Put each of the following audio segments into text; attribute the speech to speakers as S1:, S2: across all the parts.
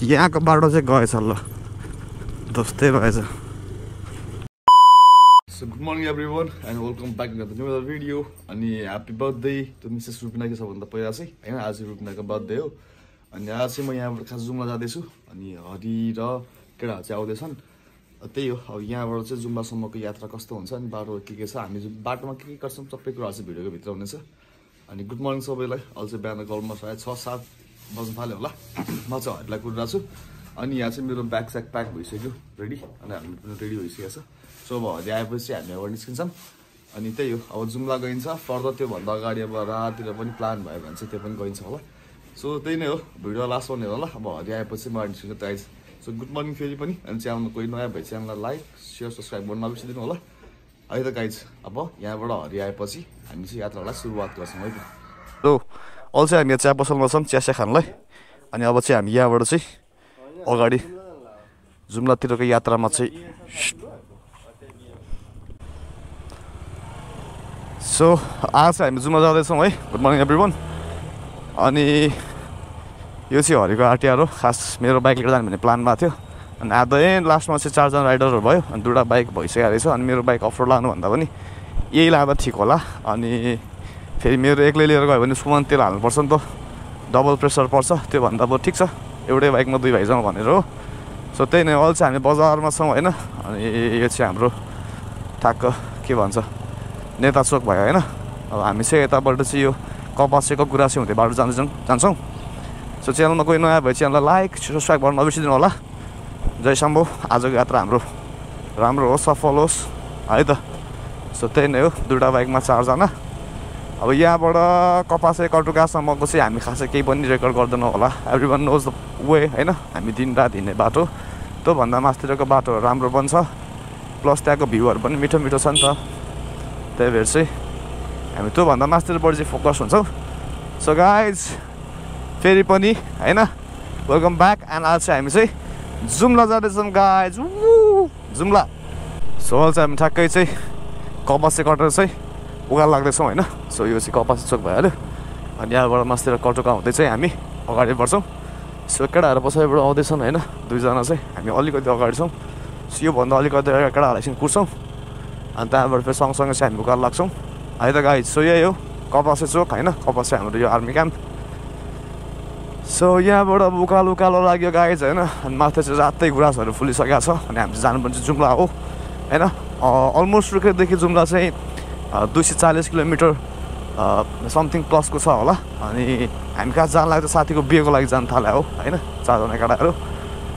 S1: यहाँको बाटो चाहिँ गएछ ल। जस्तै भएछ। So good morning everyone and welcome back to new video अनि ह्याप्पी बर्थडे टु मिसेस रुपिनाको सबभन्दा पहिला चाहिँ होइन? आज रुपिनाको बर्थडे हो। अनि आज चाहिँ म यहाँबाट खास जुम्ला जाँदैछु। अनि हरि र केटाहरू चाहिँ आउँदैछन्। त्यही हो। अब यहाँबाट चाहिँ जुम्लासम्मको यात्रा कस्तो हुन्छ अनि बाटो के के छ? हामी बाटोमा के के गर्छौँ सबै कुराहरू चाहिँ भिडियोको भित्र हुनेछ। अनि गुड मर्निङ सबैलाई। अहिले चाहिँ बिहान गलमा सायद छ सात बज्नु थाल्यो होला। म चाहिँ हरिलाई कुरिरहेको छु। अनि यहाँ चाहिँ मेरो ब्याग स्याग प्याक भइसक्यो रेडी अनि हामी पनि रेडी भइसकेको छ। सो अब हरि आएपछि हामी अब निस्किन्छौँ अनि त्यही हो अब जुम्ला गइन्छ। फर्दर त्योभन्दा अगाडि अब रातिर पनि प्लान भयो भने चाहिँ त्यो पनि गइन्छ होला। सो त्यही नै हो भिडियो लास्ट हुने होला अब हरि आएपछि म निस्किन्छ गाइज सो गुड मर्निङ फेरि पनि। अनि च्यानलमा कोही नयाँ भए च्यानललाई लाइक सेयर सब्सक्राइब गर्नु नबिर्सिदिनु होला। है त गाइज अब यहाँबाट हरि आएपछि हामी चाहिँ यात्रालाई सुरुवात गर्छौँ है त। हो अहिले चाहिँ हामी चिया पसलमा छौँ। चिया खानलाई। अनि अब चाहिँ हामी यहाँबाट चाहिँ अगाडि जुम्लातिरको यात्रामा चाहिँ सो आज चाहिँ हामी जुम्ला जाँदैछौँ है गुड मर्निङ एभ्री अनि यो चाहिँ हरिको आरटिआर हो खास मेरो बाइक लिएर जानु भन्ने प्लान भएको थियो अनि एन्ड लास्टमा चाहिँ चारजना राइडरहरू भयो अनि दुइटा बाइक भइसकेको रहेछ अनि मेरो बाइक अफरोड लानुभन्दा पनि यही लाँदा ठिक होला अनि फेरि मेरो एक्लै लिएर गयो भने सुमन तेल हाल्नुपर्छ नि त। डबल प्रेसर पर्छ त्योभन्दा अब ठिक छ। एउटै बाइकमा दुई भाइ जाउँ भनेर हो। सो त्यही नै चाहिँ हामी बजारमा छौँ होइन। अनि यो चाहिँ हाम्रो ठ्याक्क के भन्छ नेता चोक भयो होइन। अब हामी चाहिँ यताबाट चाहिँ यो कपासेको गुराँसे हुँदै बाटो जाँदैछौँ जान्छौँ। सो च्यानलमा कोही नयाँ भए च्यानललाई लाइक सब्सक्राइब गर्नु नबिर्सिदिनु होला। जय शम्भु आजको यात्रा हाम्रो राम्रो होस् सफल होस् है त। सो त्यही नै हो दुइटा बाइकमा चारजना। अब यहाँबाट कपासे कटुकासम्मको चाहिँ हामी खासै केही पनि रेकर्ड गर्दैनौँ होला। Everyone knows the way होइन? हामी दिन रात हिँड्ने बाटो। त्योभन्दा मास्तिरको बाटोहरू राम्रो बन्छ प्लस त्यहाँको भ्यूहरू पनि मिठो मिठो छ नि त। त्यही भएर चाहिँ हामी त्योभन्दा बढी चाहिँ फोकस हुन्छौँ। सो गाइज फेरि पनि होइन? वेलकम ब्याक एन्ड आज चाहिँ हामी चाहिँ जुम्ला जाँदैछौँ गाइज जुम्ला। सो चाहिँ हामी ठ्याक्कै चाहिँ कपासे कटेर चाहिँ उकालो लाग्दैछौँ होइन सो यो चाहिँ कपासे चोक भइहाल्यो। अनि यहाँबाट मास्तिर कटुका हुँदै चाहिँ हामी अगाडि बढ्छौँ। सो केटाहरू पछाडिबाट आउँदैछन् होइन दुईजना चाहिँ। हामी अलिकति अगाडि छौँ। सो योभन्दा अलिकति केटाहरूलाई एकछिन कुर्छौँ। अनि त्यहाँबाट फेरि सँगसँगै चाहिँ हामी उकालो लाग्छौँ है त गाई सो यही हो। कपासे चोक होइन? कपासे हाम्रो यो आर्मी क्याम्प सो यहाँबाट अब उकालो उकालो लाग्यो गाइज होइन? अनि माथि चाहिँ रातै गुराँसहरू फुलिसकेको छ। अनि हामी चाहिँ जानुपर्ने जुम्ला हो। होइन? अलमोस्ट रुखेदेखि जुम्ला चाहिँ दुई सय चालिस किलोमिटर समथिङ प्लसको छ होला। अनि हामी कहाँ जान लाग्छ साथीको बिहेको लागि जानु थाल्यो हो होइन? चारजना केटाहरू।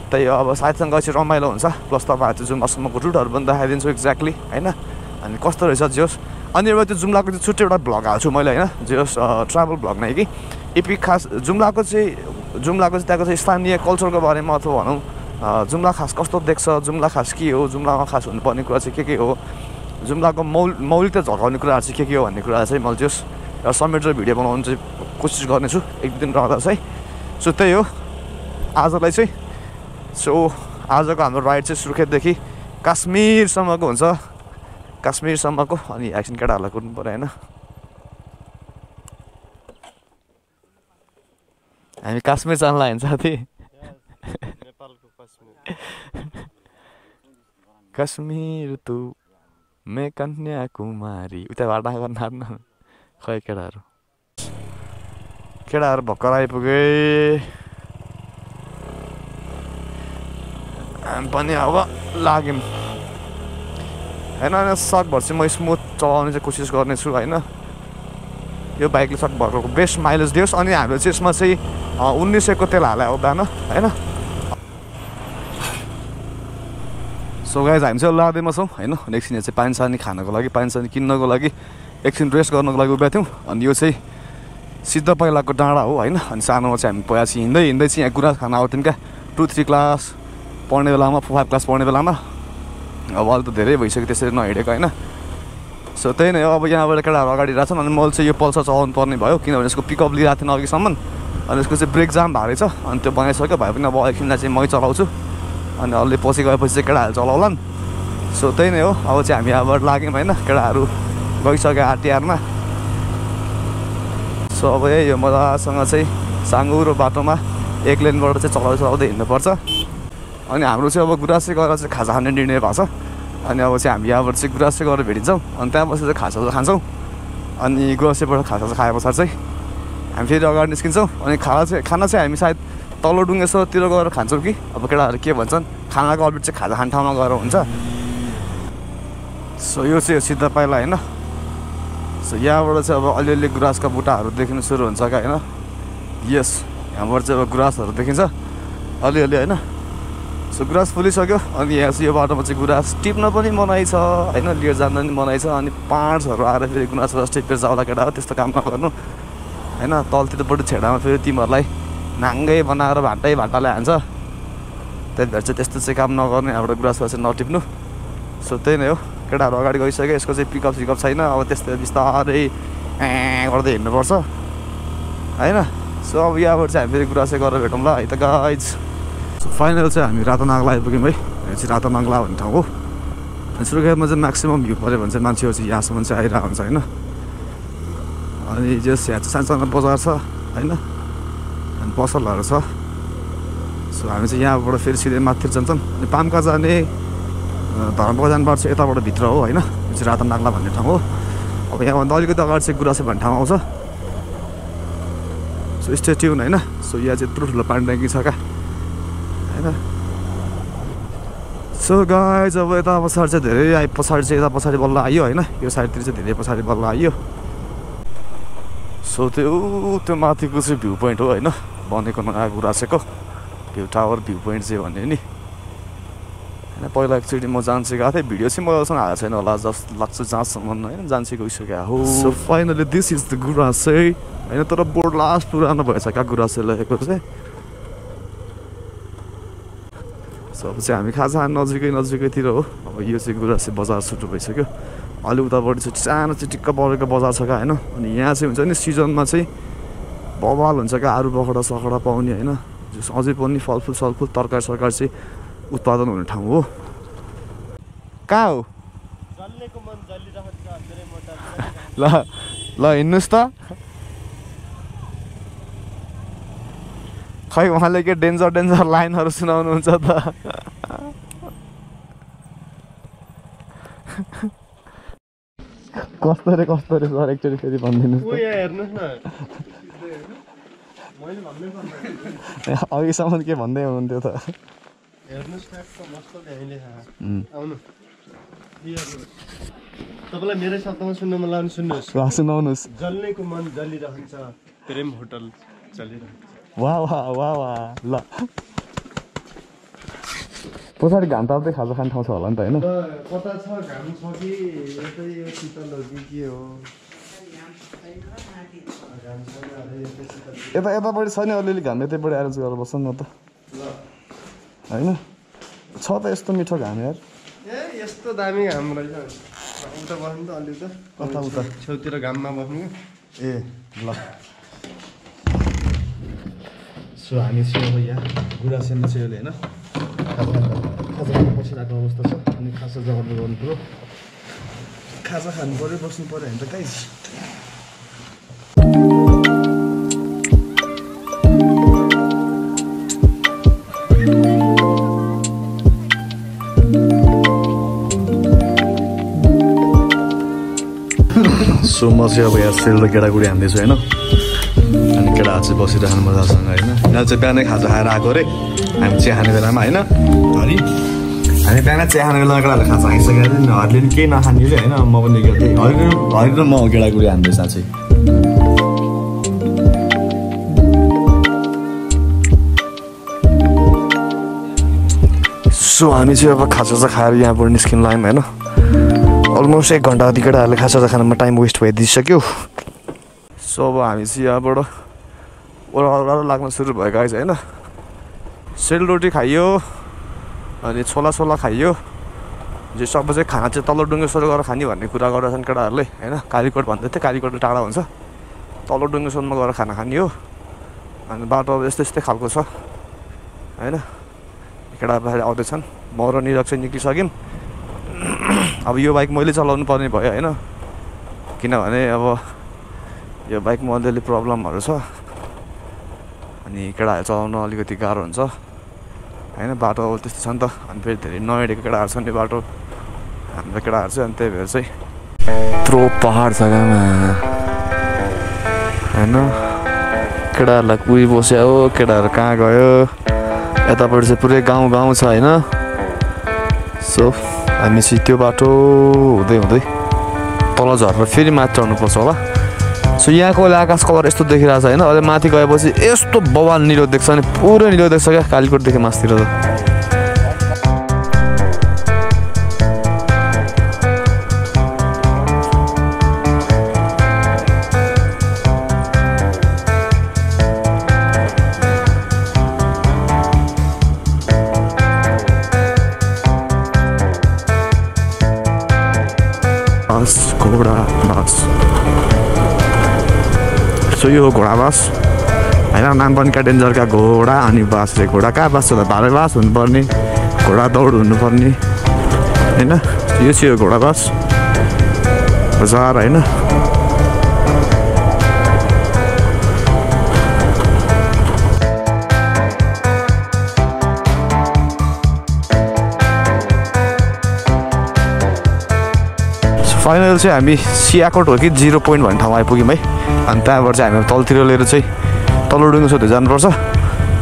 S1: त्यही अब साथीसँग चाहिँ रमाइलो हुन्छ। प्लस तपाईँहरू चाहिँ जुम्लासम्मको रुटहरू पनि देखाइदिन्छु एक्ज्याक्टली होइन? अनि कस्तो रहेछ जे होस् अनि एउटा त्यो जुम्लाको चाहिँ छुट्टै एउटा भ्लग हाल्छु मैले होइन? जे होस् ट्राभल भ्लग नै कि? इपिक खास जुम्लाको चाहिँ जुम्लाको चाहिँ त्यहाँको चाहिँ स्थानीय कल्चरको बारेमा अथवा भनौँ जुम्ला खास कस्तो देख्छ जुम्ला खास के हो जुम्लामा खास हुनुपर्ने कुरा चाहिँ के के हो? जुम्लाको मौल मौलिकता झल्काउने कुराहरू चाहिँ के के हो भन्ने कुरा चाहिँ मैले जस एउटा समेटेर भिडियो बनाउनु चाहिँ कोसिस गर्नेछु एक दुई दिन रहँदा चाहिँ सो त्यही हो आजलाई चाहिँ सो आजको हाम्रो राइड चाहिँ सुर्खेतदेखि काश्मीरसम्मको हुन्छ काश्मीरसम्मको अनि एकछिन केटाहरूलाई कुद्नु पऱ्यो होइन हामी काश्मीर जान लाग्यो साथी काश्मीर तु मे कन्याकुमारी उता भाडा गर्न खै केटाहरू केटाहरू भर्खर आइपुगे। हामी पनि अब लाग्यौँ। होइन होइन सकभर चाहिँ म स्मुथ चलाउने चाहिँ कोसिस गर्नेछु होइन। यो बाइकले सकभरको बेस्ट माइलेज दियोस् अनि हामीले चाहिँ यसमा चाहिँ उन्नाइस सयको तेल हाल्यो हुँदैन होइन। सो गाइज हामी चाहिँ लाँदैमा छौँ होइन एकछिन चाहिँ पानी सानी खानको लागि पानी सानी किन्नको लागि एकछिन रेस्ट गर्नको लागि उभिएको थियौँ अनि यो चाहिँ सिद्ध पहिलाको डाँडा हो होइन अनि सानोमा चाहिँ हामी पहिला चाहिँ हिँड्दै हिँड्दै चाहिँ यहाँ गुराँस खान आउँथ्यौँ क्या टु थ्री क्लास पढ्ने बेलामा फाइभ क्लास पढ्ने बेलामा अब अहिले त धेरै भइसक्यो त्यसरी नहिँडेको होइन सो त्यही नै अब यहाँबाट केटाहरू अगाडि रहेछन् अनि मैले चाहिँ यो पल्सर चलाउनु पर्ने भयो किनभने यसको पिकअप लिइरहेको थिएन अघिसम्म अनि यसको चाहिँ ब्रेक जाम भएको रहेछ अनि त्यो बनाइसक्यो भए पनि अब एकछिनलाई चाहिँ मै चलाउँछु अनि अलि पछि गएपछि चाहिँ केटाहरू चलाउलान् सो त्यही नै हो। अब चाहिँ हामी यहाँबाट लाग्यौँ होइन केटाहरू गइसक्यो आरटिआरमा। सो अब यही हो। मजासँग चाहिँ साङ्गुरो बाटोमा एक लेनबाट चाहिँ चलाउँदै चलाउँदै हिँड्नुपर्छ। अनि हाम्रो चाहिँ अब गुराँसै गएर चाहिँ खाजा खाने निर्णय भएको छ। अनि अब चाहिँ हामी यहाँबाट चाहिँ गुराँसै गएर भेटिन्छौँ। अनि त्यहाँ बसेर चाहिँ खाजा खान्छौँ। अनि गुराँसैबाट खाजा खाए पछाडि चाहिँ हामी फेरि अगाडि निस्किन्छौँ। अनि खाना चाहिँ खाना चाहिँ हामी सायद तल्लो डुङ्गेश्वरतिर गएर खान्छौँ कि? अब केटाहरू के भन्छन्? खानाको अर्बिट चाहिँ खाजा खाने ठाउँमा गएर हुन्छ। सो यो चाहिँ सिधा पाइला होइन? सो यहाँबाट चाहिँ अब अलिअलि गुराँसका बुट्टाहरू देखिनु सुरु हुन्छ क्या होइन? यस यहाँबाट चाहिँ अब गुराँसहरू देखिन्छ। अलिअलि होइन? सो गुराँस फुलिसक्यो। अनि यहाँ चाहिँ यो बाटोमा चाहिँ गुराँस टिप्न पनि मनाइ छ होइन? लिएर जान पनि मनाइ छ। अनि पाँचहरू आएर फेरि गुराँस टिपेर जाउँला केटा त्यस्तो काम नगर्नु होइन? तलतिरपट्टि छेडामा फेरि तिमीहरूलाई नाङ्गै बनाएर भान्टै भान्टाले हान्छ। त्यही भएर चाहिँ त्यस्तो चाहिँ काम नगर्ने यहाँबाट गुराँसमा चाहिँ नटिप्नु। सो त्यही नै हो। केटाहरू अगाडि गइसक्यो यसको चाहिँ पिकअप सिकअप छैन। अब त्यस्तै बिस्तारै ए गर्दै हिँड्नुपर्छ। होइन? सो अब यहाँबाट चाहिँ हामी फेरि गुराँसै गरेर भेटौँ ल है त गाइज सो फाइनल चाहिँ हामी रातो नाग्ला आइपुग्यौँ है। यो चाहिँ रातो नाग्ला भन्ने ठाउँ हो। सुर्खेतमा चाहिँ म्याक्सिमम् भ्यू पऱ्यो भने चाहिँ मान्छेहरू चाहिँ यहाँसम्म चाहिँ आइरहेको हुन्छ होइन? अनि जस यहाँ चाहिँ सानो सानो बजार छ होइन? पसलहरू छ। सो हामी चाहिँ यहाँबाट फेरि सिधै माथि जान्छौँ। अनि पामका जाने धर्म बजानबाट चाहिँ यताबाट भित्र हो होइन? यो चाहिँ रातो नाग्ला भन्ने ठाउँ हो। अब यहाँभन्दा अलिकति अगाडि चाहिँ गुराँसे भन्ने ठाउँ आउँछ। सो स्टे ट्युन होइन? सो यहाँ चाहिँ यत्रो ठुलो पानी ट्याङ्की छ क्या होइन? सो गाइज अब यता पछाडि चाहिँ धेरै आइ पछाडि चाहिँ यता पछाडि बल्ल आयो होइन? यो साइडतिर चाहिँ धेरै पछाडि बल्ल आयो सो त्यो त्यो माथिको चाहिँ भ्यू पोइन्ट हो होइन? बनेको नयाँ गुराँसेको भ्यू टावर भ्यू पोइन्ट चाहिँ भन्यो नि। होइन पहिला एकचोटि म जान्छु गएको थिएँ। भिडियो चाहिँ मसँग आएको छैन होला जस्तो लाग्छ जहाँसम्म। होइन जान्छु गइसक्यो हो। So finally this is the Gurase होइन तर बोर्ड लास्ट पुरानो भएछ क्या गुराँसे लेखेको चाहिँ। सो अब चाहिँ हामी खाजा नजिकै नजिकैतिर हो। अब यो चाहिँ गुराँसे बजार सुरु भइसक्यो। अलि उतापट्टि चाहिँ सानो चाहिँ टिक्क परेको बजार छ क्या होइन। अनि यहाँ चाहिँ हुन्छ नि सिजनमा चाहिँ बवाल हुन्छ क्या आरू बखडा सखडा पाउने होइन। अझै पनि फलफुल सलफुल तरकारी सरकारी चाहिँ उत्पादन हुने ठाउँ हो। कहाँ हो? ल ल हिँड्नुहोस् त। खै उहाँले के डेन्जर डेन्जर लाइनहरू सुनाउनुहुन्छ त? कस्तो रे कस्तो रे सर एकचोटि फेरि भनिदिनुहोस्
S2: न मैले भन्नै पर्दैन
S1: त अघिसम्म के भन्दै हुनुहुन्थ्यो त।
S2: तपाईँलाई मेरै शब्दमा सुन्न मन लाग्यो भने सुन्नुहोस्
S1: सुनाउनुहोस्
S2: जल्नेको मन जलिरहन्छ प्रेम होटल चलिरहन्छ
S1: वा वा वा वा ल पछाडि घाम ताप्दै खाजा खाने ठाउँ छ होला नि त होइन
S2: कता छ घाम छ कि यतै यो शीतल हो कि के हो यतै
S1: यतापट्टि छ नि अलिअलि घाम यतैपट्टि एरेन्ज गरेर बस्छ नि त।
S2: ल
S1: होइन? छ त यस्तो मिठो घाम यार।
S2: ए यस्तो दामी घाम रहेछ। उता बस्नु त अलि त।
S1: कता उता?
S2: छेउतिर घाममा बस्नु
S1: ए ल। सो हामी चाहिँ अब यहाँ। गुराँसेमा चाहिँ अहिले होइन? खाजा बसिरहेको अवस्था छ। अनि खाजा जग्गामा गर्नु पऱ्यो। खाजा खानु पऱ्यो बस्नु पऱ्यो भने त? कहीँ सो म चाहिँ अब यहाँ सेल र केटाकुटी हान्दैछु होइन? अनि केटाहरू चाहिँ बसिरहनु मजासँग होइन? यहाँ चाहिँ बिहानै खाजा खाएर आएको अरे। हामी चिया खाने बेलामा होइन? हरि हामी बिहान चिया खाने बेलामा केटाहरूले खाजा खाइसकेको थियो नि हरिले पनि केही नखाने अरे होइन? म पनि थिएँ। हरि हरि र म केटाकुटी हान्दैछ चाहिँ सो हामी चाहिँ अब खाजा चाहिँ खाएर यहाँबाट निस्किनु लाग्यौँ होइन? अलमोस्ट एक घन्टा अति केटाहरूले खाजा खानामा टाइम वेस्ट भइदिइसक्यो। सो अब हामी चाहिँ यहाँबाट ओह्रालो लाग्न सुरु भयो गाइज होइन? सेलरोटी खाइयो अनि छोला छोला खाइयो। जो सब चाहिँ खाना चाहिँ तल्लो डुङ्गेश्वर गएर खाने भन्ने कुरा गरेछन् केटाहरूले होइन? कालीकोट भन्दै थियो कालीकोट टाढा हुन्छ। तल्लो डुङ्गेश्वरमा गएर खाना खाने हो। अनि बाटो यस्तै यस्तै खालको छ होइन? केटाहरू आउँदैछन्। म चाहिँ निक्लिसक्यौँ। अब यो बाइक मैले चलाउनु पर्ने भयो होइन? किनभने अब यो बाइकमा अलिअलि प्रब्लमहरू छ। अनि केटाहरू चलाउन अलिकति गाह्रो हुन्छ। होइन बाटो त्यस्तो छ नि त। अनि फेरि धेरै नहिँडेको केटाहरू छ नि बाटो। हाम्रो केटाहरू चाहिँ अनि त्यही भएर चाहिँ यत्रो पहाड जग्गामा होइन? केटाहरूलाई कुही बस्यो हो केटाहरू कहाँ गयो? यतापट्टि चाहिँ पुरै गाउँ गाउँ छ होइन? सो चाहिँ त्यो बाटो हुँदै हुँदै। तल झरेर फेरि माथि चढ्नुपर्छ होला। सो यहाँको अहिले आकाश कलर यस्तो देखिरहेको छ होइन? अहिले माथि गएपछि यस्तो बवाल निलो देख्छ अनि पुरै निलो देख्छ क्या कालीकोटदेखि मासतिर त। बास घोडा बास सो यो हो घोडा बास होइन नाम पनि क्या डेन्जरका घोडा अनि बास रे घोडा कहाँ बास त भारे बास हुनुपर्ने घोडा दौड हुनुपर्ने होइन यो चाहिँ हो घोडा बास बजार होइन फाइनल चाहिँ हामी सियाकोट हो कि जिरो पोइन्ट भन्ने ठाउँमा आइपुग्यौँ है। अनि त्यहाँबाट चाहिँ हामी तलतिर लिएर चाहिँ तल्लो डुङ्गो सोध्दै जानुपर्छ।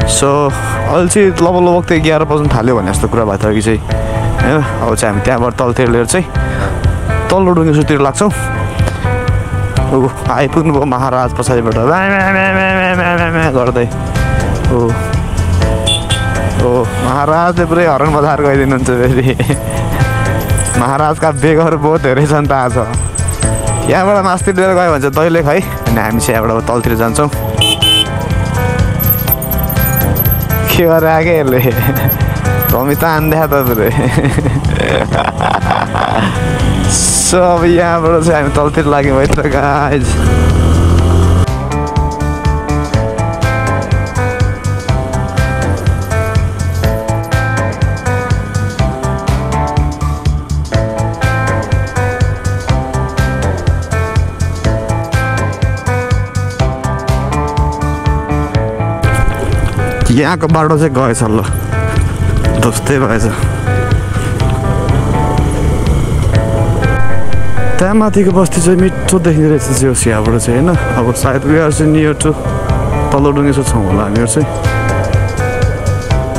S1: सो अहिले चाहिँ लगभग लगभग त्यो एघार बज्नु थाल्यो भने जस्तो कुरा भएको थियो कि चाहिँ। होइन? अब चाहिँ हामी त्यहाँबाट तलतिर लिएर चाहिँ तल्लो डुङ्गो सोतिर लाग्छौँ। ऊ आइपुग्नु भयो महाराज पछाडिबाट। गर्दै। ओ ओ महाराजले पुरै हरन बजार गइदिनुहुन्छ फेरि। महाराजका बेगहरू बहुत धेरै छन् त आज। यहाँबाट मास्तिर लिएर गयो भने चाहिँ दैलेख है अनि हामी चाहिँ यहाँबाट तलतिर जान्छौँ। के गरेर आएकै यसले धमी त आन्ध्या त पुरै सो अब यहाँबाट चाहिँ हामी तलतिर लाग्यौँ है त यहाँको बाटो चाहिँ गएछ ल। जस्तै भएछ त्यहाँ माथिको बस्ती चाहिँ मिठो देखिँदो रहेछ चाहिँ होस् यहाँबाट चाहिँ होइन अब सायद उयोहरू चाहिँ नियर टु तल्लो डुङ्गेसो छौँ होला हामीहरू चाहिँ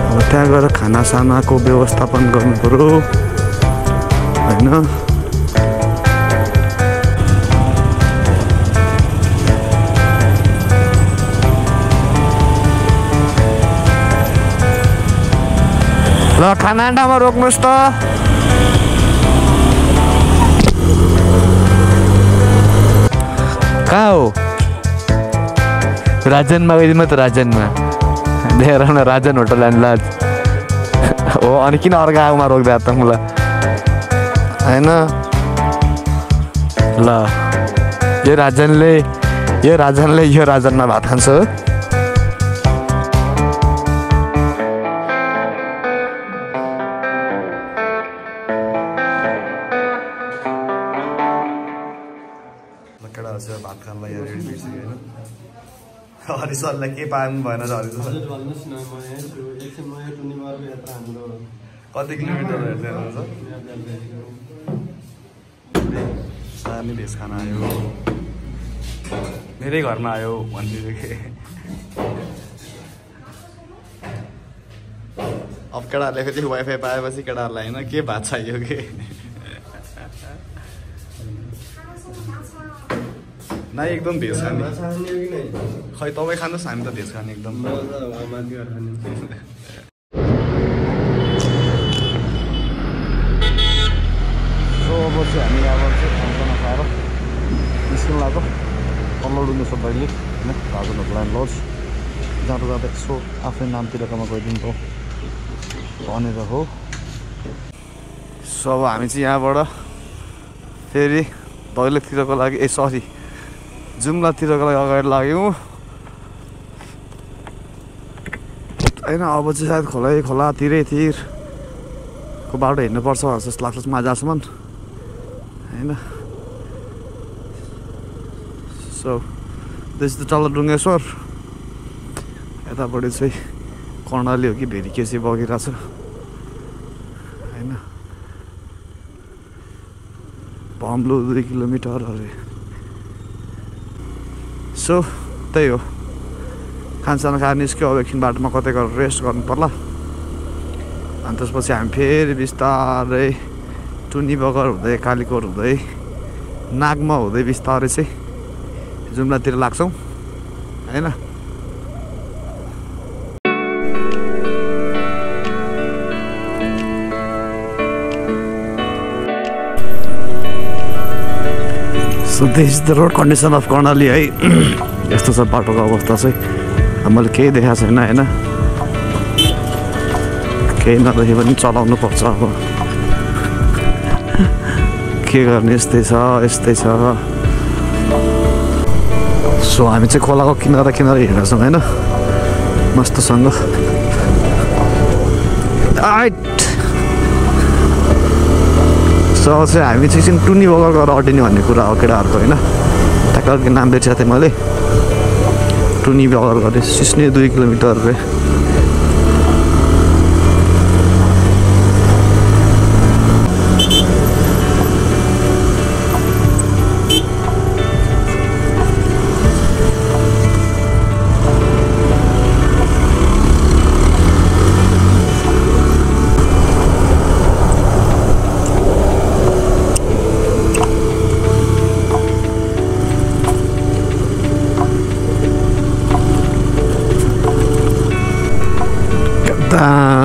S1: अब त्यहाँ गएर खानासानाको व्यवस्थापन पऱ्यो होइन ल खाना अड्डामा रोक्नुहोस् त। कहाँ हो? राजनमा गइदिनु त राजनमा। देखेर न राजन होटल एन्ड लाज हो अनि किन अर्को आउमा रोक्दा त मलाई? होइन। ल यो राजनले यो राजनले यो राजनमा भात खान्छ हो।
S2: म यो टुनिमारको यात्रा हाम्रो
S1: कति किलोमिटर हेर्दै सानी भेज खाना आयो मेरै घरमा आयो भनिदियो कि अब केटाहरूले फेरि वाइफाई पाएपछि केटाहरूलाई होइन के भात चाहियो कि नै। एकदम भेज खाने खै तपाईँ खानुहोस् हामी त भेज खाने एकदम। सो अब चाहिँ हामी यहाँबाट चाहिँ खानासाना खाएर निस्किनु लाग्यो। डुङ्गो छ बहिनी होइन? Rajan hotel lodge. जाँदा जाँदा यसो आफ्नै नामतिरकोमा गइदिनु त भनेर हो। सो अब हामी चाहिँ यहाँबाट फेरि दैलेखतिरको लागि ए सरी। जुम्लातिरको लागि अगाडि लाग्यौँ। होइन अब चाहिँ सायद खोलै खोला तिरै तिरको बाटो हिँड्नुपर्छ जस्तो लाग्छ माझासम्म होइन। सो द तल डुङ्गेश्वर यतापट्टि चाहिँ कर्णाली हो कि भेरिकेसी बगिरहेछ। होइन। भम्लो दुई किलोमिटर अरे सो त्यही हो खानसाना खाएर निस्क्यो अब एकछिन बाटोमा कतै गएर रेस्ट गर्नु पर्ला अनि त्यसपछि हामी फेरि बिस्तारै टुनी बगर हुँदै कालीकोट हुँदै नागमा हुँदै बिस्तारै चाहिँ जुम्लातिर लाग्छौँ होइन so this is the road condition of Karnali है यस्तो छ बाटोको अवस्था चाहिँ मैले केही देखाएको छैन होइन केही नदेखे पनि चलाउनु पर्छ अब के गर्ने यस्तै छ यस्तै छ सो हामी चाहिँ खोलाको किनारा किनारा हिँडेको छौँ होइन मस्तसँग आइट! सो चाहिँ हामी चाहिँ एकछिन टुनी बगर गएर अटिने भन्ने कुरा हो केटाहरूको होइन ट्याक्क नाम बिर्सेको थिएँ मैले टुनी बगर गरेँ सिस्ने दुई किलोमिटर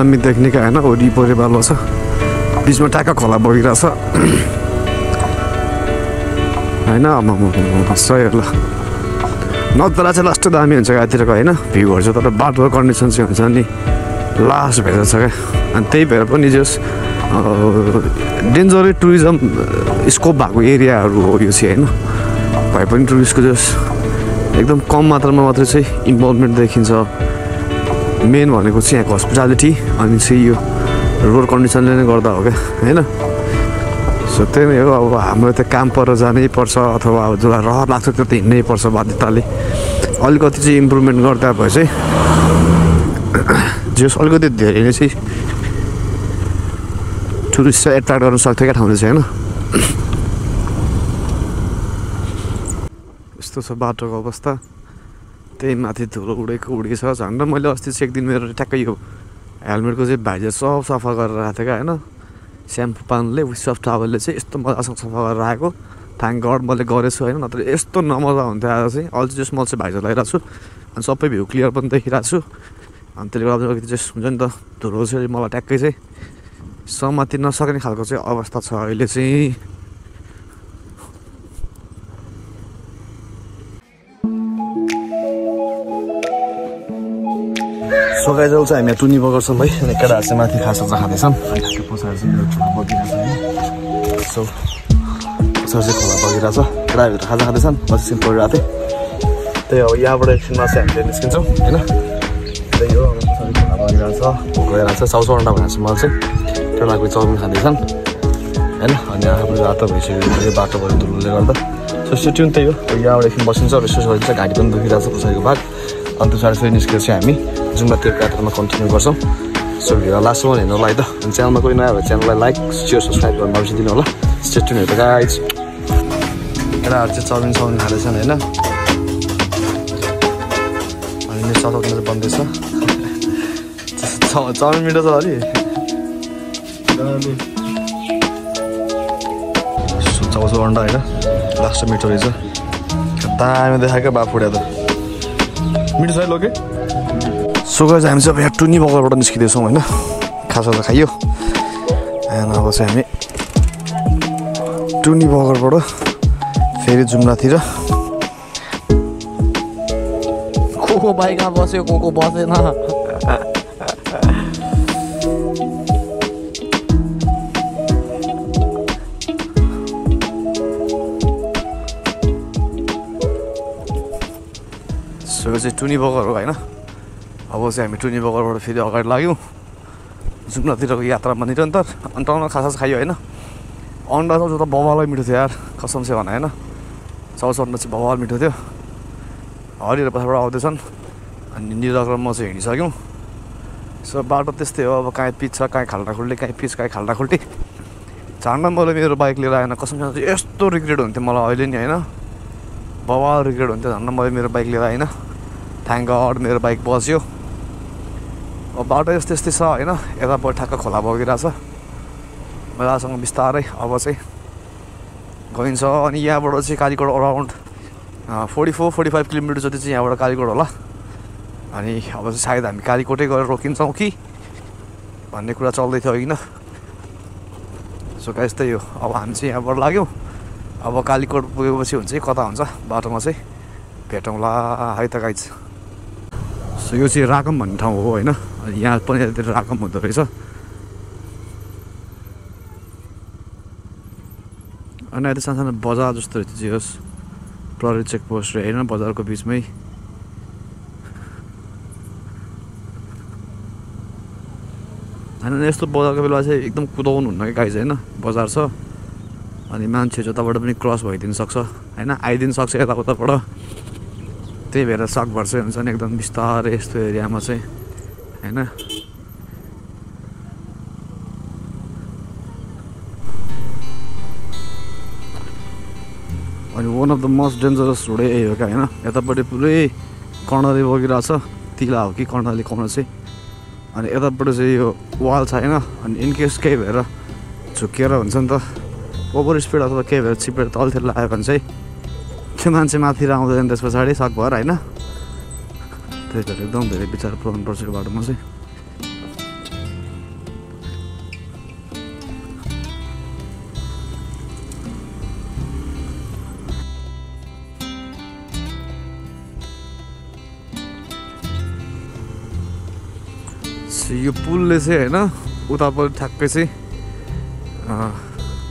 S1: दामी देख्ने होइन वरिपरि बालो छ बिचमा ट्याक्क खोला बगिरहेछ होइन आमा सही ल नदरा चाहिँ लास्ट दामी हुन्छ यतातिरको होइन भ्यूहरू चाहिँ तर बाटोको कन्डिसन चाहिँ हुन्छ नि लास्ट भेटेर छ क्या अनि त्यही भएर पनि जस डेन्जरै टुरिज्म स्कोप भएको एरियाहरू हो यो चाहिँ होइन भए पनि टुरिस्टको जस एकदम कम मात्रामा मात्रै चाहिँ इन्भल्भमेन्ट देखिन्छ मेन भनेको चाहिँ यहाँको हस्पिटालिटी अनि चाहिँ यो रोड कन्डिसनले नै गर्दा हो क्या होइन? सो त्यही नै हो। अब हाम्रो त काम पर जानै पर्छ अथवा अब जसलाई रहर लाग्छ त्यो त हिँड्नै पर्छ बाध्यताले। अलिकति चाहिँ इम्प्रुभमेन्ट गर्दा भए चाहिँ जस अलिकति धेरै नै चाहिँ टुरिस्ट चाहिँ एट्र्याक्ट गर्न सक्थ्यो क्या ठाउँले चाहिँ होइन? यस्तो छ बाटोको अवस्था। त्यही माथि धुलो उडेको उडेको छ। झन् मैले अस्ति चाहिँ एक दिन मेरो ठ्याक्कै यो हेलमेटको चाहिँ भाइजर सब सफा गरेर राखेको क्या होइन। स्याम्पू पानले सफ्ट टावलले चाहिँ यस्तो मजासँग सफा गरेर राखेको। थ्याङ्क गड मैले गरेछु होइन नत्र यस्तो नमजा हुन्थ्यो आज चाहिँ। अहिले चाहिँ म चाहिँ भाइजर लगाइरहेको छु। अनि सबै भ्यू क्लियर पनि देखिरहेको छु। अनि त्यसले गर्दा अलिकति चाहिँ हुन्छ नि त धुलो चाहिँ मलाई ट्याक्कै चाहिँ समाति नसक्ने खालको चाहिँ अवस्था छ अहिले चाहिँ। सोगाइजाउ चाहिँ हामी टुनी बगर्छौँ है अनि केटाहरू चाहिँ माथि खासा अनि त्यो पछाडि चाहिँ बगिरहेछ है सो पछाडि चाहिँ खोला बगिरहेछ केटाहरू खाजा खाँदैछन् सिम परिरहेको थिएँ त्यही हो यहाँबाट एकछिनमा चाहिँ हामीले निस्किन्छौँ होइन त्यही हो अब खोला बगिरहेछ भोक लगाइरहेको छ चाउचाउ अन्डा भनेको छ मलाई चाहिँ केटाको चाउमिन खाँदैछन् होइन अनि आफ्नो रातो भइसक्यो यो बाटो भयो धुलोले गर्दा सो सिट्युन त्यही हो यहाँबाट एकछिन बसिन्छ रेस्ट गरिन्छ घाँटी पनि दुखिरहेको छ पछाडिको भाग अन्त फेरि निस्केर चाहिँ हामी जुम्बातिर यात्रामा कन्टिन्यू गर्छौँ। सो भिडियो लास्टसम्म हेर्नु होला है त अनि च्यानलमा कोही नआयो भने च्यानललाई लाइक सेयर सब्सक्राइब गर्न नबिर्सिदिनु होला स्टेट हेर्दा गाइज केटाहरू चाहिँ चाउमिन चाउमिन खाँदैछन् होइन? अनि मेरो चलाउनु चाहिँ बन्दैछ चाउ- चाउमिन मिठो छ
S2: दामी
S1: चाउचाउ अन्डा होइन? लास्ट मिठो रहेछ। दामी देखाएको बाफुड्या त? मिठो लोके? सुगर चाहिँ हामी चाहिँ अब यहाँ टुनी बगरबाट निस्किँदैछौँ होइन। खासा त खाइयो। अनि अब चाहिँ हामी टुनी बगरबाट फेरि जुम्लातिर।
S3: को को बाइकमा बस्यो को को बसेन?
S1: सो यो चाहिँ टुनी बगर हो होइन? अब चाहिँ हामी टुनी बगरबाट फेरि अगाडि लाग्यौँ। जुम्लातिरको यात्रामा निरन्तर अन्त अन्त खासा खायो होइन? अन्डा चाउचाउ त बवालै मिठो थियो यार कसम चाहिँ भन होइन? चाउचाउ अन्डा चाहिँ बवाल मिठो थियो। हरिहरू पछाडिबाट आउँदैछन्। अनि निरक र म चाहिँ हिँडिसक्यौँ। सो बाटो त्यस्तै हो अब काहीँ पिच छ काहीँ खाल्टा खुल्टी काहीँ पिच काहीँ खाल्टा खुल्टी। झन्ड मैले मेरो बाइक लिएर आएन। कसम यस्तो रिग्रेट हुन्थ्यो मलाई अहिले नि होइन? बवाल रिग्रेट हुन्थ्यो झन्ड मैले मेरो बाइक लिएर आएन। थ्याङ्क गड मेरो बाइक बस्यो अब बाटो यस्तै यस्तै छ होइन यतापट्टि ठ्याक्क खोला बगिरहेछ मजासँग बिस्तारै अब चाहिँ गइन्छ अनि यहाँबाट चाहिँ Kalikot around forty four forty five kilometre जति चाहिँ यहाँबाट कालीकोट होला अनि अब चाहिँ सायद हामी कालीकोटै गएर रोकिन्छौँ कि भन्ने कुरा चल्दै थियो होइन सो त्यही हो अब हामी चाहिँ यहाँबाट लाग्यौँ अब कालीकोट पुगेपछि हुन्छ कता हुन्छ बाटोमा चाहिँ भेटौँला है त गाइज सो यो चाहिँ राकम भन्ने ठाउँ हो होइन? यहाँ पनि यतातिर राकम हुँदो रहेछ। अनि अहिले सानो सानो बजार जस्तो रहेछ चाहिँ होस्। प्रहरी चेकपोस्ट होइन बजारको बिचमै। होइन यस्तो बजारको बेला चाहिँ एकदम कुदाउनु हुन्न कि गाइज होइन? बजार छ। अनि मान्छे जताबाट पनि क्रस भइदिनु सक्छ होइन? आइदिनु सक्छ यताउताबाट। त्यही भएर सकभर चाहिँ हुन्छ नि एकदम बिस्तारै यस्तो एरियामा चाहिँ होइन? अनि one of the most dangerous रोडै यही हो क्या होइन? यतापट्टि पुरै कर्णाली बगिरहेको छ तिला हो कि कर्णाली कर्णर चाहिँ। अनि यतापट्टि चाहिँ यो वाल छ होइन? अनि इनकेस केही भएर झुकिएर हुन्छ नि त ओभर स्पिड अथवा केही भएर चिपेर तलतिर लाग्यो भने चाहिँ त्यो मान्छे माथिर आउँदैन त्यस पछाडि सकभर होइन? त्यही भएर एकदम धेरै विचार पुऱ्याउनु पर्छ यो बाटोमा चाहिँ। यो पुलले चाहिँ होइन उतापट्टि ठ्याक्कै चाहिँ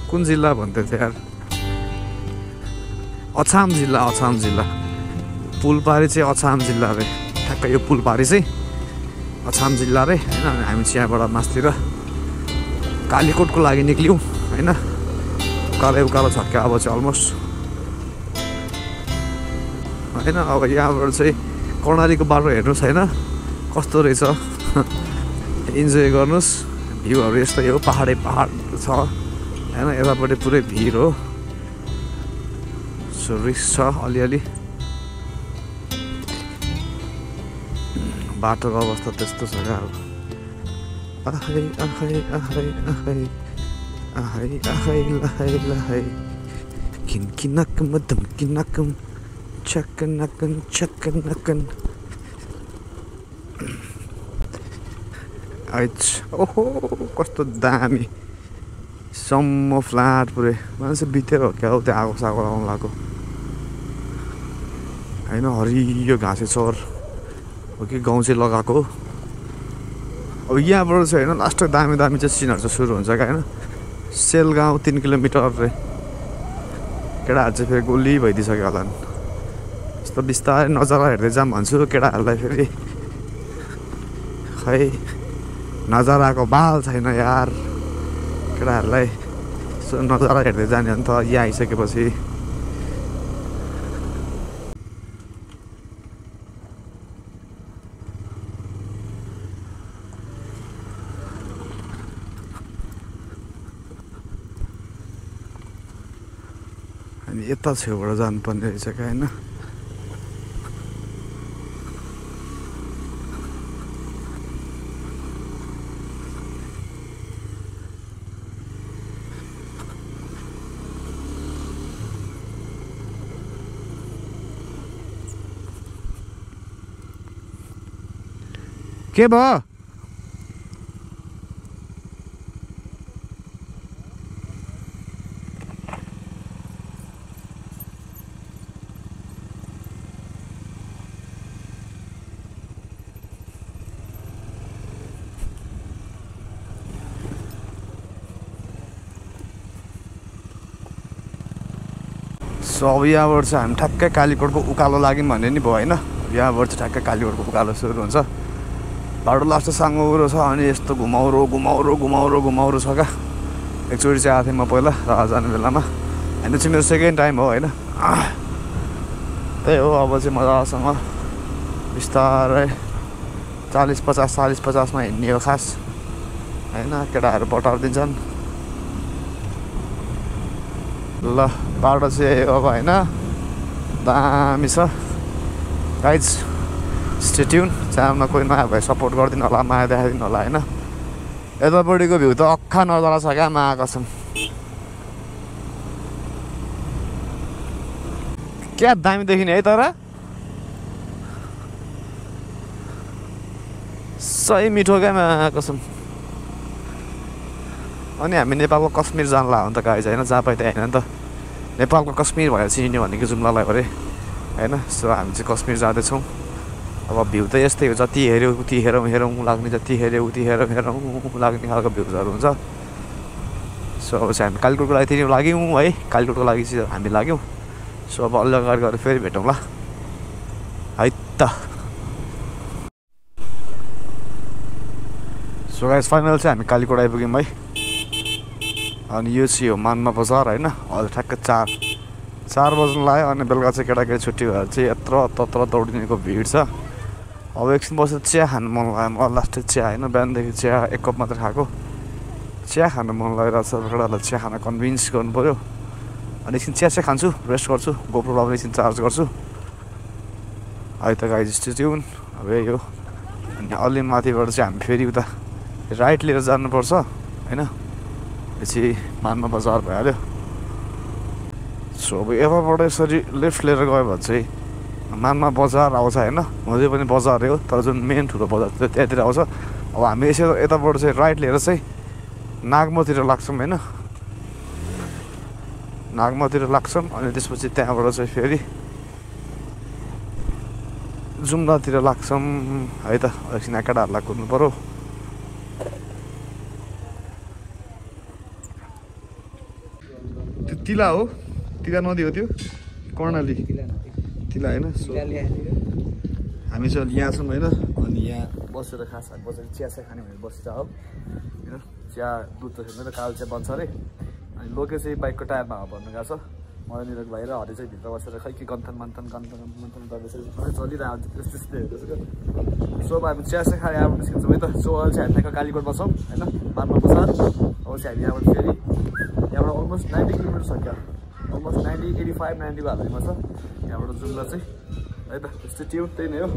S1: कुन जिल्ला भन्दै थियो यार? अछाम जिल्ला अछाम जिल्ला। पुलपारी चाहिँ अछाम जिल्ला रे। ठ्याक्कै यो पुलपारी चाहिँ अछाम जिल्ला रे होइन? अनि हामी चाहिँ यहाँबाट मासतिर कालीकोटको लागि निक्ल्यौँ होइन? उकालो उकालो छक्क्या अब चाहिँ अलमोस्ट होइन? अब यहाँबाट चाहिँ कर्णालीको बाटो हेर्नुहोस् होइन? कस्तो रहेछ? इन्जोय गर्नुहोस्। भ्यूहरू यस्तै हो पाहाडै पाहाड छ होइन? यतापट्टि पुरै भिर हो। रिक्स छ अलिअलि। बाटोको अवस्था त्यस्तो छ क्या अब। ओहो कस्तो दामी। सम्म फ्ल्याट पुरै। मान्छे बितेर हो क्या हौ त्यो आगो सागो आउनु लाग्यो होइन हरियो घाँसे चर हो कि गाउँ चाहिँ लगाएको अब यहाँबाट चाहिँ होइन लास्ट दामी दामी चाहिँ सिनहरू चाहिँ सुरु हुन्छ क्या होइन। सेल गाउँ तिन किलोमिटर रे। केटाहरू चाहिँ फेरि गोली भइदिइसक्यो होला नि। यस्तो बिस्तारै नजारा हेर्दै जाऊँ भन्छु केटाहरूलाई फेरि। खै नजाराको बाल छैन यार। केटाहरूलाई यसो नजारा हेर्दै जाने अन्त यहाँ आइसकेपछि अनि यता छेउबाट जानुपर्ने रहेछ क्या होइन? के भयो? सो अब यहाँबाट चाहिँ हामी ठ्याक्कै कालीकोटको उकालो लाग्यौँ भन्ने नि भयो होइन? यहाँबाट चाहिँ ठ्याक्कै कालीकोटको उकालो सुरु हुन्छ। बाटो लास्ट साङ्गुरो छ अनि यस्तो घुमाउरो घुमाउरो घुमाउरो घुमाउरो छ क्या एकचोटि चाहिँ आएको थिएँ म पहिला र जाने बेलामा। होइन चाहिँ मेरो सेकेन्ड टाइम हो होइन? त्यही हो अब चाहिँ मजासँग बिस्तारै चालिस पचास चालिस पचासमा हिँड्ने हो खास। होइन केटाहरू पटारिदिन्छन् ल बाटो चाहिँ अब होइन। दामी छ। गाइज स्टेट्युन च्यानलमा कोही नआएको भए सपोर्ट गरिदिनु होला माया देखाइदिनु होला होइन। यतापट्टिको भ्यू त अक्खा नजारा छ क्या माया कसम क्या दामी देखिने है तर? सही मिठो क्या माया कसम अनि हामी नेपालको कश्मीर जानला हो नि त गाई होइन जहाँ पाइ त्यहाँ होइन नि त नेपालको कश्मीर भनेर चिनिने भनेको जुम्लालाई अरे होइन सो हामी चाहिँ कश्मीर जाँदैछौँ। अब भ्यू त यस्तै हो जति हेऱ्यो उति हेरौँ हेरौँ लाग्ने जति हेऱ्यो उति हेरौँ हेरौँ लाग्ने खालको भ्यूजहरू हुन्छ। सो अब चाहिँ हामी कालीकोटको लागि तिनी लाग्यौँ है कालीकोटको लागि चाहिँ हामी लाग्यौँ। सो अब अल्ल अगाडि गएर फेरि भेटौँ ल। है त। सो गाइस फाइनल चाहिँ हामी कालीकोट आइपुग्यौँ है। अनि यो चाहिँ हो मानमा बजार होइन अहिले ठ्याक्कै चार। चार बज्नु लाग्यो अनि बेलुका चाहिँ केटाकेटी छुट्टी भएर चाहिँ यत्रो तत्र दौडिनेको भिड छ। अब एकछिन बसेर चिया खानु मन लाग्यो। मलाई लास्ट चिया होइन बिहानदेखि चिया एक कप मात्रै खाएको। चिया खानु मन लागिरहेको छ केटालाई चिया खान कन्भिन्स पऱ्यो अनि एकछिन चिया चाहिँ खान्छु रेस्ट गर्छु गोप्रोलाई पनि एकछिन चार्ज गर्छु। अहिले त गाई जस्तो ट्युन अब यही हो। अनि अलि माथिबाट चाहिँ हामी फेरि उता राइट लिएर जानुपर्छ होइन? पछि मानमा बजार भइहाल्यो। सो अब यताबाट यसरी लेफ्ट लिएर गयो भने चाहिँ मानमा बजार आउँछ होइन? मझै पनि बजारै हो तर जुन मेन ठुलो बजार थियो त्यहाँतिर आउँछ। अब हामी यसो यताबाट चाहिँ राइट लिएर चाहिँ नागमतिर लाग्छौँ होइन? नागमतिर लाग्छौँ अनि त्यसपछि त्यहाँबाट चाहिँ फेरि जुम्लातिर लाग्छौँ। है त एकछिन केटाहरूलाई कुद्नु पऱ्यो तिला हो? तिला नदी हो त्यो? कर्णाली। तिला होइन? हामी चाहिँ यहाँ छौँ होइन अनि यहाँ बसेर खास बसेर चिया खाने भनेर बसिन्छ हो। होइन चिया दुध त कालो चिया बन्छ अरे। अनि लोके चाहिँ बाइकको टायरमा भर्नु गएको छ। मलाई निरक भाइ र हरि चाहिँ भित्र बसेर खै के गन्थन मन्थन गन्थन मन्थन गर्दैछ चलिरहेको हुन्छ त्यस्तो त्यस्तै सो हामी चाहिँ खाएर अब निस्किन्छौँ है त। सो अहिले चाहिँ हामी त्यहाँको कालीकोटमा छौँ होइन? मानमा बजार अब चाहिँ हामी यहाँबाट फेरि यहाँबाट अलमोस्ट नाइन्टी किलोमिटर छ क्या। अलमोस्ट नाइन्टी एटी फाइभ नाइन्टीको हालैमा छ यहाँबाट जुम्ला चाहिँ है त? त्यस्तो ट्युन त्यही नै हो।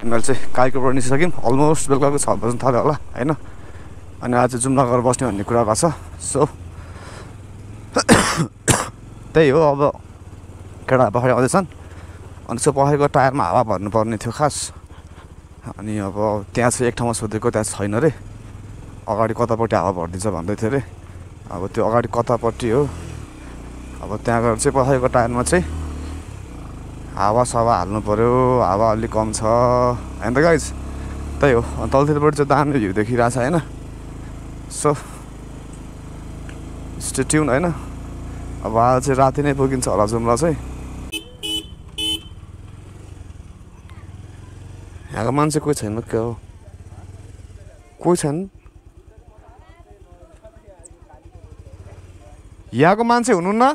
S1: हामीले चाहिँ कालीकोटबाट निस्किसक्यौँ। अलमोस्ट बेलुकाको छ बज्नु थाल्यो होला होइन? अनि आज जुम्ला गएर बस्ने भन्ने कुरा भएको छ। सो त्यही हो अब केटाहरू पछाडि आउँदैछन्। अनि सो पछाडिको टायरमा हावा भर्नुपर्ने थियो खास। अनि अब त्यहाँ चाहिँ एक ठाउँमा सोधेको त्यहाँ छैन अरे अगाडि कतापट्टि हावा भरिदिन्छ भन्दै थियो अरे अब त्यो अगाडि कतापट्टि हो। अब त्यहाँ गएर चाहिँ पछाडिको टायरमा चाहिँ हावा सावा हाल्नु पऱ्यो हावा अलिक कम छ। होइन त गाइज त्यही हो। अनि तलतिरबाट चाहिँ दामी भ्यू देखिरहेको छ होइन? सो स्टेट्युन होइन अब आज चाहिँ राति नै पुगिन्छ होला जुम्ला चाहिँ। यहाँको मान्छे कोही छैन क्या हो? कोही छैन? यहाँको मान्छे हुनुहुन्न?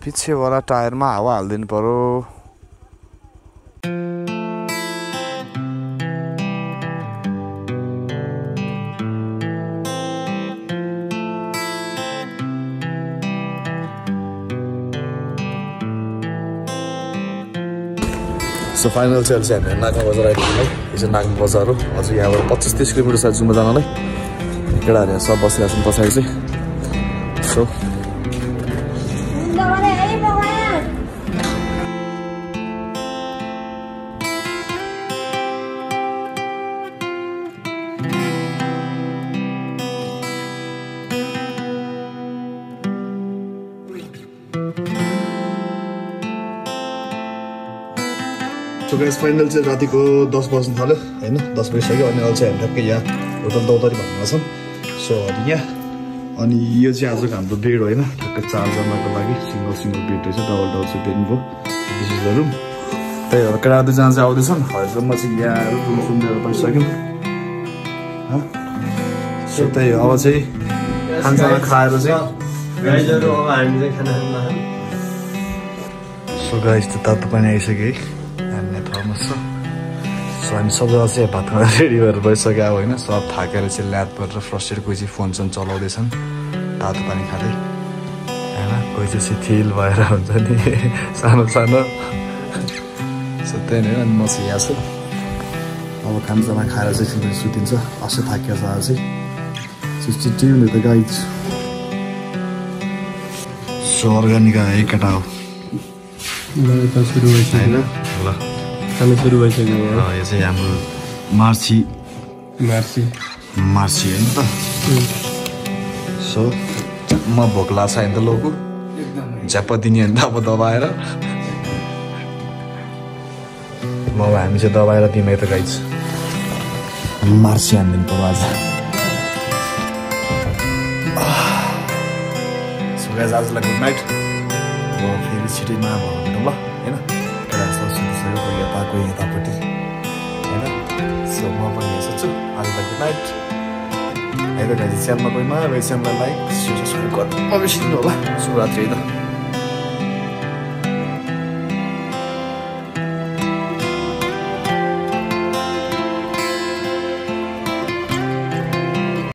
S1: पछिबाट टायरमा हावा हालिदिनु पऱ्यो सो फाइनल चाहिँ अहिले चाहिँ हामी नागमा बजार आइपुग्यौँ है यो चाहिँ नागमा बजार हो हजुर यहाँबाट पच्चिस तिस किलोमिटर सायद जुम्मा जानलाई केटाहरू यहाँ सब बसिरहेको छन् पछाडि चाहिँ सो सो गाइस फाइनल चाहिँ रातिको दस बज्नु थाल्यो होइन? दस बजिसक्यो अनि अहिले चाहिँ हामी ट्याक्कै यहाँ होटल दौतरी भन्नेमा छौँ। सो अनि यहाँ अनि यो चाहिँ आजको हाम्रो बेड होइन ठ्याक्कै चारजनाको लागि सिङ्गल सिङ्गल बेड रहेछ डबल डबल चाहिँ बेड भयो। दिस इज द रुम त्यही भएर केटा दुईजना चाहिँ आउँदैछन् हरेसम्म चाहिँ यहाँ आएर रुम सुम लिएर बसिसक्यौँ। हँ? सो त्यही हो अब चाहिँ खानसाना खाएर चाहिँ सो गाइस त तातो पानी आइसक्यो है। हामी सबजना चाहिँ भात खाना रेडी भएर भइसक्यो अब होइन। सब थाकेर चाहिँ ल्याद गरेर फ्रस्टेड कोही चाहिँ फोन सोन चलाउँदैछन्। तातो पानी खाँदै। होइन? कोही चाहिँ शिथिल भएर हुन्छ नि। सानो सानो। सो त्यही नै हो अनि म चाहिँ यहाँ छु। अब खानसाना खाएर चाहिँ सुतिन्छ। अस्ति थाकिएको छ आज चाहिँ। सिक्सटी टू त गाइज सो अर्ग्यानिक एकटा। हो
S2: त सुरु भइसक्यो
S1: होइन?
S2: खानु सुरु भइसक्यो
S1: यो चाहिँ हाम्रो मार्ची
S2: मार्सी
S1: मार्ची होइन त सो म भोक लाग्छ होइन त लोको झ्याप्प दिने होइन त अब दबाएर म अब हामी चाहिँ दबाएर दिने त गाइज मार्ची हानिदिनु पर्यो आज गाइज आजलाई गुड नाइट अब फेरि छिटैमा भयो भने ल होइन कोही यतापट्टि होइन? सो म पनि यहाँ सुत्छु आजलाई गुड नाइट त गाइज च्यानलमा कोही नभए च्यानललाई लाइक गर्नु। नबिर्सिनु होला। शुभरात्रि त।